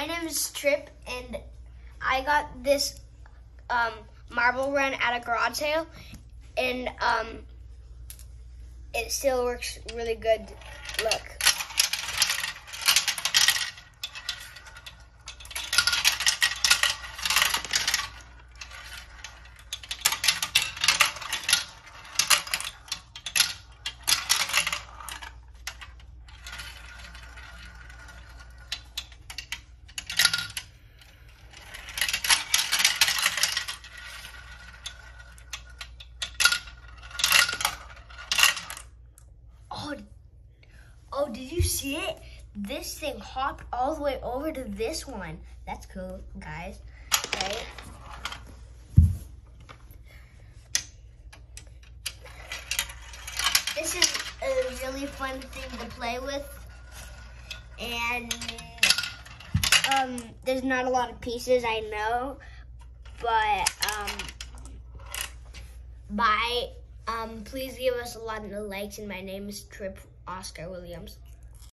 my name is Trip, and I got this um, marble run at a garage sale, and um, it still works really good. Look. Oh, oh, did you see it? This thing hopped all the way over to this one. That's cool, guys. Right? This is a really fun thing to play with. And um, there's not a lot of pieces, I know. But um, bye. Um, please give us a lot of likes, and my name is Trip Oscar Williams.